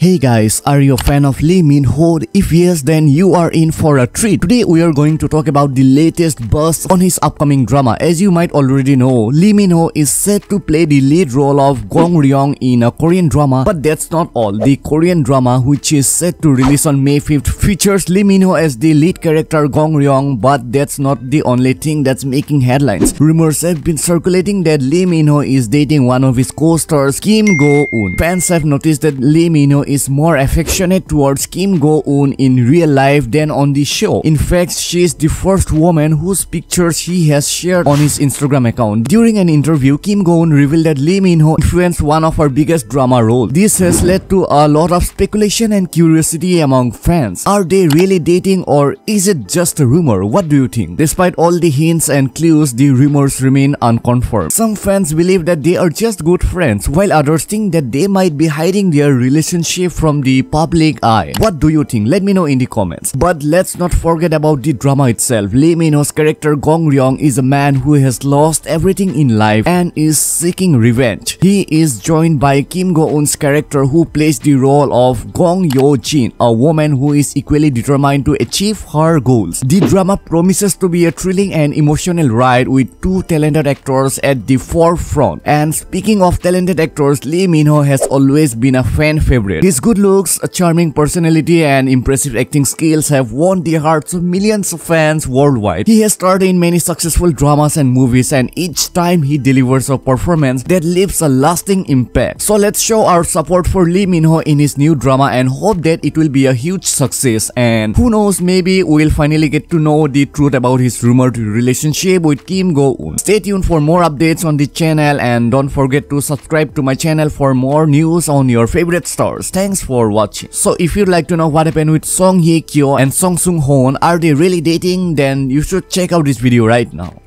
Hey guys, are you a fan of Lee Min Ho? If yes, then you are in for a treat. Today we are going to talk about the latest buzz on his upcoming drama. As you might already know, Lee Min Ho is set to play the lead role of Gong Ryong in a Korean drama. But that's not all. The Korean drama, which is set to release on May 5th, features Lee Min Ho as the lead character Gong Ryong. But that's not the only thing that's making headlines. Rumors have been circulating that Lee Min Ho is dating one of his co-stars Kim Go Eun. Fans have noticed that Lee Min Ho is more affectionate towards Kim Go-eun in real life than on the show. In fact, she is the first woman whose pictures he has shared on his Instagram account. During an interview, Kim Go-eun revealed that Lee Min-ho influenced one of her biggest drama roles. This has led to a lot of speculation and curiosity among fans. Are they really dating or is it just a rumor? What do you think? Despite all the hints and clues, the rumors remain unconfirmed. Some fans believe that they are just good friends, while others think that they might be hiding their relationship from the public eye. What do you think? Let me know in the comments. But let's not forget about the drama itself. Lee Min Ho's character Gong Ryong is a man who has lost everything in life and is seeking revenge. He is joined by Kim Go-eun's character who plays the role of Gong Yo-jin, a woman who is equally determined to achieve her goals. The drama promises to be a thrilling and emotional ride with two talented actors at the forefront. And speaking of talented actors, Lee Min Ho has always been a fan favorite. His good looks, a charming personality, and impressive acting skills have won the hearts of millions of fans worldwide. He has starred in many successful dramas and movies, and each time he delivers a performance that leaves a lasting impact. So let's show our support for Lee Min Ho in his new drama and hope that it will be a huge success. And who knows, maybe we'll finally get to know the truth about his rumored relationship with Kim Go-eun. Stay tuned for more updates on the channel and don't forget to subscribe to my channel for more news on your favorite stars. Thanks for watching. So if you'd like to know what happened with Song Hye Kyo and Song Sung Hoon, are they really dating? Then you should check out this video right now.